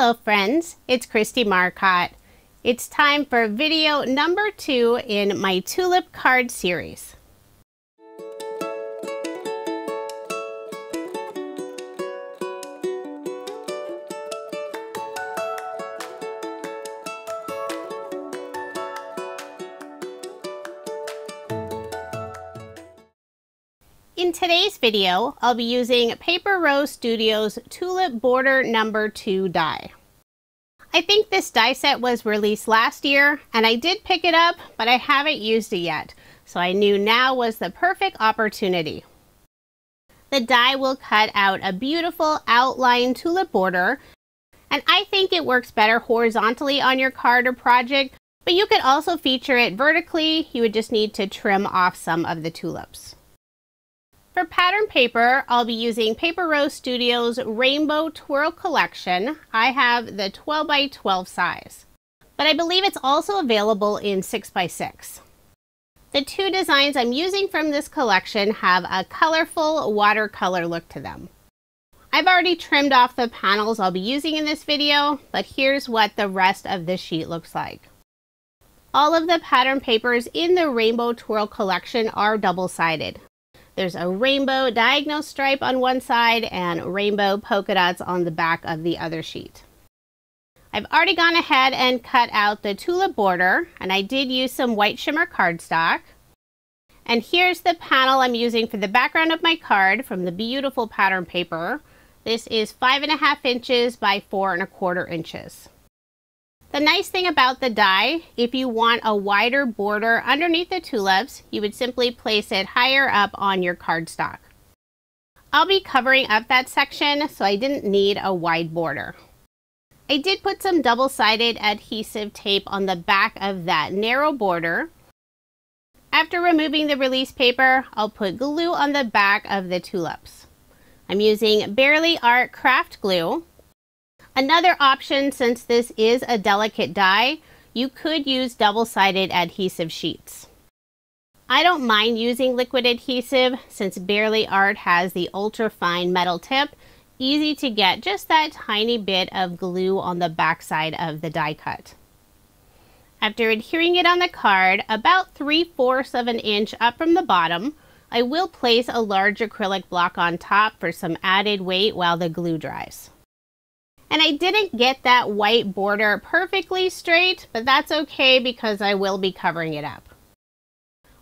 Hello friends, it's Kristie Marcotte. It's time for video number two in my tulip card series. In today's video, I'll be using Paper Rose Studios Tulip Border Number 2 die. I think this die set was released last year, and I did pick it up, but I haven't used it yet, so I knew now was the perfect opportunity. The die will cut out a beautiful outline tulip border, and I think it works better horizontally on your card or project, but you could also feature it vertically, you would just need to trim off some of the tulips. For pattern paper, I'll be using Paper Rose Studios Rainbow Twirl Collection. I have the 12 by 12 size, but I believe it's also available in 6 by 6. The two designs I'm using from this collection have a colorful watercolor look to them. I've already trimmed off the panels I'll be using in this video, but here's what the rest of the sheet looks like. All of the pattern papers in the Rainbow Twirl collection are double-sided. There's a rainbow diagonal stripe on one side and rainbow polka dots on the back of the other sheet. I've already gone ahead and cut out the tulip border and I did use some white shimmer cardstock. And here's the panel I'm using for the background of my card from the beautiful pattern paper. This is five and a half inches by four and a quarter inches. The nice thing about the die, if you want a wider border underneath the tulips, you would simply place it higher up on your cardstock. I'll be covering up that section, so I didn't need a wide border. I did put some double-sided adhesive tape on the back of that narrow border. After removing the release paper, I'll put glue on the back of the tulips. I'm using Bearly Art Craft Glue. Another option, since this is a delicate die, you could use double-sided adhesive sheets. I don't mind using liquid adhesive since Bearly Art has the ultra-fine metal tip, easy to get just that tiny bit of glue on the backside of the die cut. After adhering it on the card about 3 fourths of an inch up from the bottom, I will place a large acrylic block on top for some added weight while the glue dries. And I didn't get that white border perfectly straight, but that's okay because I will be covering it up.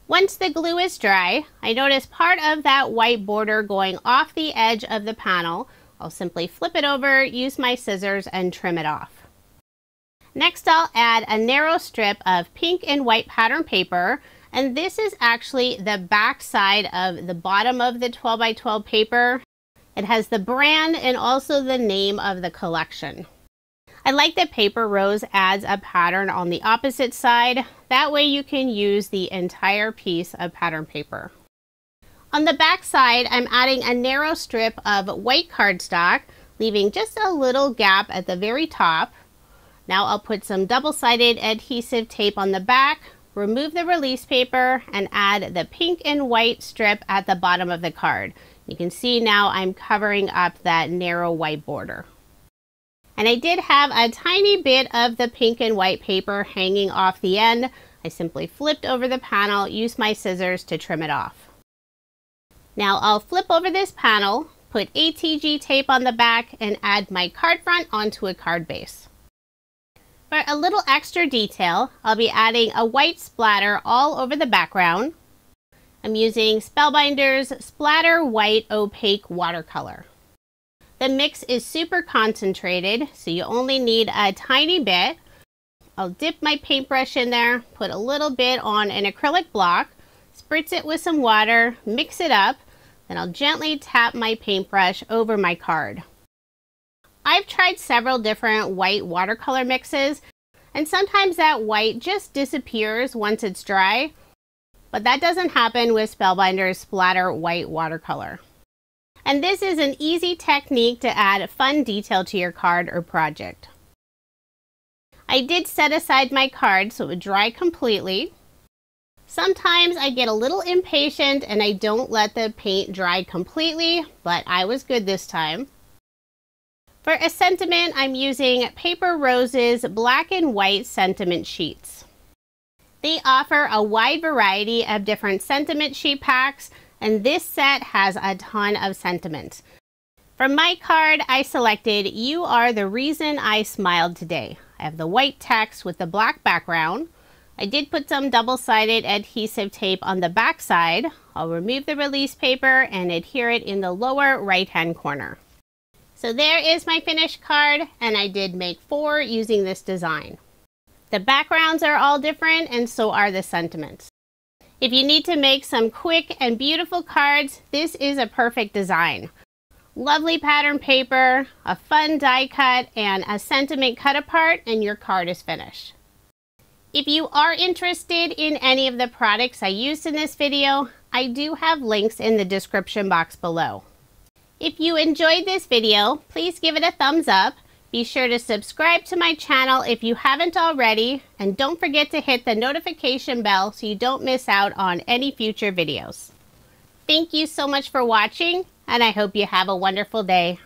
Once the glue is dry, I notice part of that white border going off the edge of the panel. I'll simply flip it over, use my scissors, and trim it off. Next, I'll add a narrow strip of pink and white pattern paper, and this is actually the back side of the bottom of the 12 by 12 paper. It has the brand and also the name of the collection. I like that Paper Rose adds a pattern on the opposite side. That way you can use the entire piece of pattern paper. On the back side, I'm adding a narrow strip of white cardstock, leaving just a little gap at the very top. Now I'll put some double-sided adhesive tape on the back, remove the release paper, and add the pink and white strip at the bottom of the card. You can see now I'm covering up that narrow white border. And I did have a tiny bit of the pink and white paper hanging off the end. I simply flipped over the panel, used my scissors to trim it off. Now I'll flip over this panel, put ATG tape on the back, and add my card front onto a card base. For a little extra detail, I'll be adding a white splatter all over the background. I'm using Spellbinders Splatter White Opaque Watercolor. The mix is super concentrated, so you only need a tiny bit. I'll dip my paintbrush in there, put a little bit on an acrylic block, spritz it with some water, mix it up, then I'll gently tap my paintbrush over my card. I've tried several different white watercolor mixes, and sometimes that white just disappears once it's dry, but that doesn't happen with Spellbinder's Splatter White Watercolor. And this is an easy technique to add fun detail to your card or project. I did set aside my card so it would dry completely. Sometimes I get a little impatient and I don't let the paint dry completely, but I was good this time. For a sentiment, I'm using Paper Rose's black and white sentiment sheets. They offer a wide variety of different sentiment sheet packs, and this set has a ton of sentiment. For my card, I selected You Are the Reason I Smiled Today. I have the white text with the black background. I did put some double-sided adhesive tape on the back side. I'll remove the release paper and adhere it in the lower right-hand corner. So there is my finished card and I did make four using this design. The backgrounds are all different and so are the sentiments. If you need to make some quick and beautiful cards, this is a perfect design. Lovely pattern paper, a fun die cut, and a sentiment cut apart and your card is finished. If you are interested in any of the products I used in this video, I do have links in the description box below. If you enjoyed this video, please give it a thumbs up. Be sure to subscribe to my channel if you haven't already, and don't forget to hit the notification bell so you don't miss out on any future videos. Thank you so much for watching, and I hope you have a wonderful day.